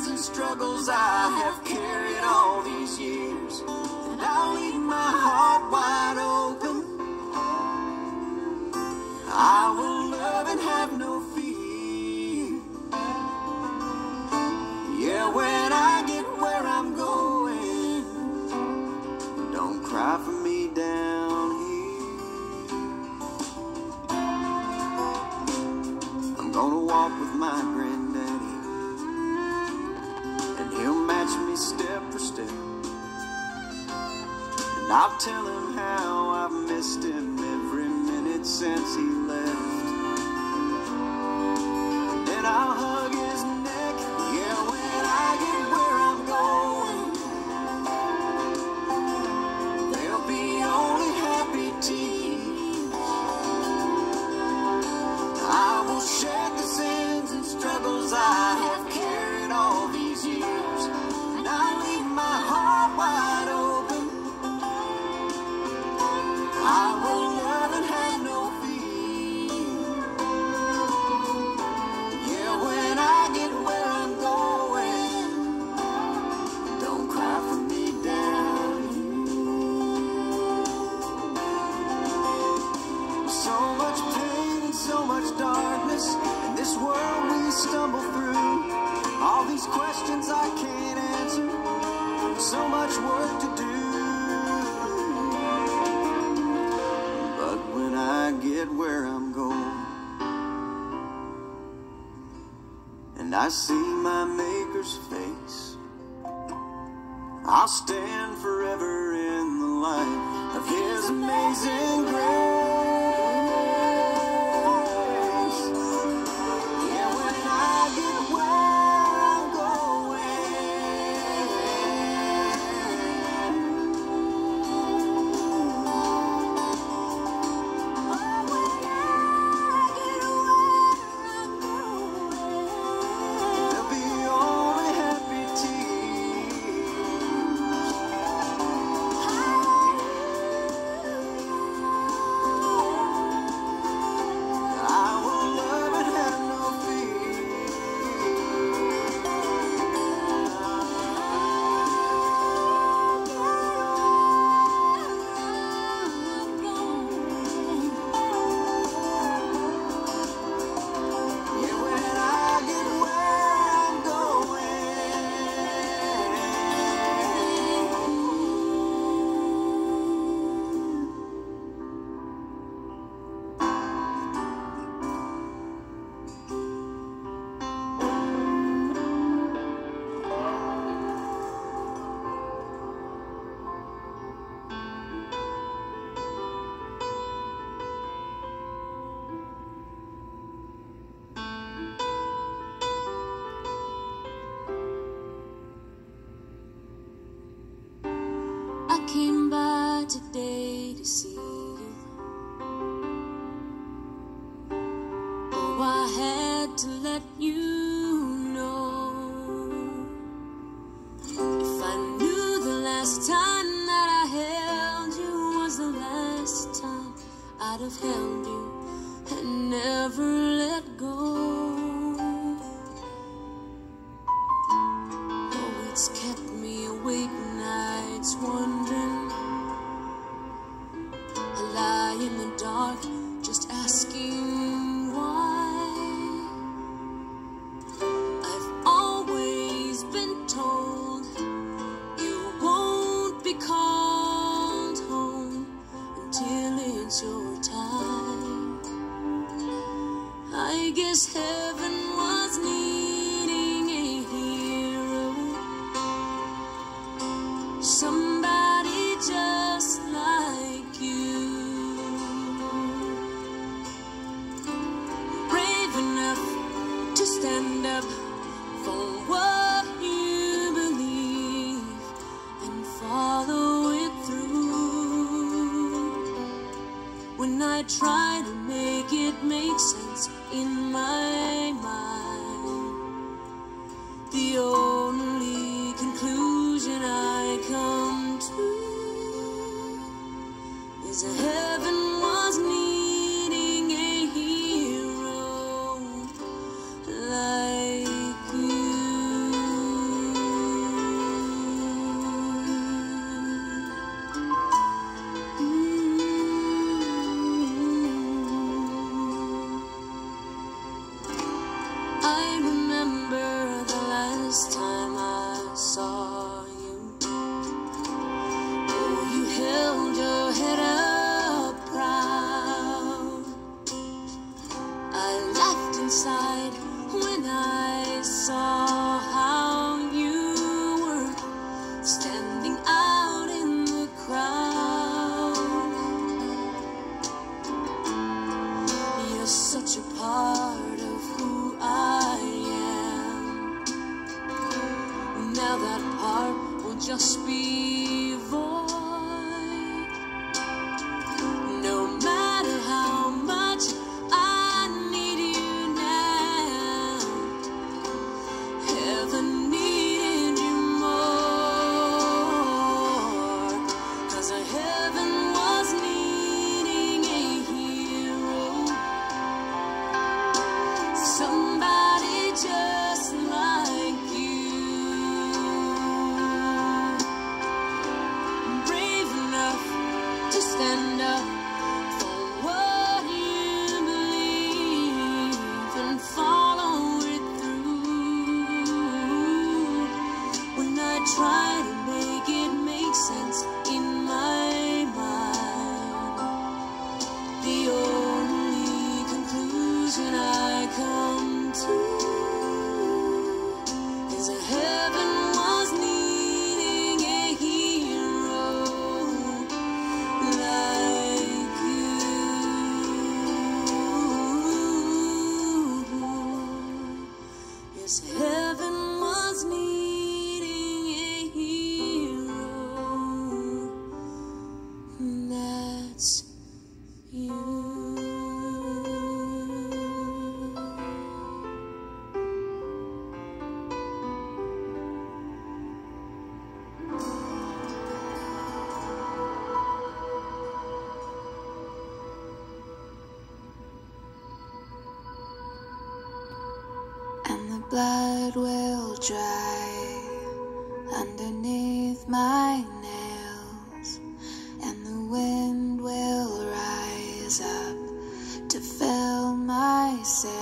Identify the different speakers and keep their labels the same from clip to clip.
Speaker 1: Sins and struggles I have carried all these years, and I'll leave my heart wide open. I will love and have no fear. Yeah, when I get where I'm going, don't cry for me down here. I'm gonna walk with my granddaddy, step for step. And I'll tell him how I've missed him every minute since he left. Then I'll hug his questions I can't answer, so much work to do. But when I get where I'm going, and I see my Maker's face, I'll stand forever in the light of His amazing grace.
Speaker 2: Last time that I held you was the last time I'd have held you and never let go. Oh, it's kept me awake nights wondering. I lie in the dark follow it through. When I try to make it make sense in my mind, the only conclusion I come to is a heaven.
Speaker 3: his head. blood will dry underneath my nails, and the wind will rise up to fill my sails.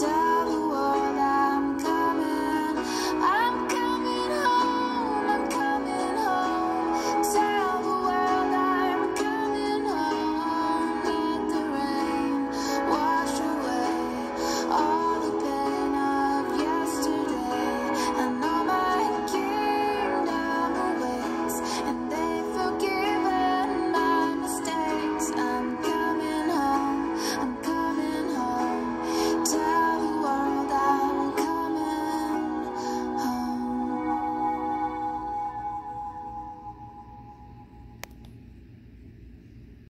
Speaker 3: time.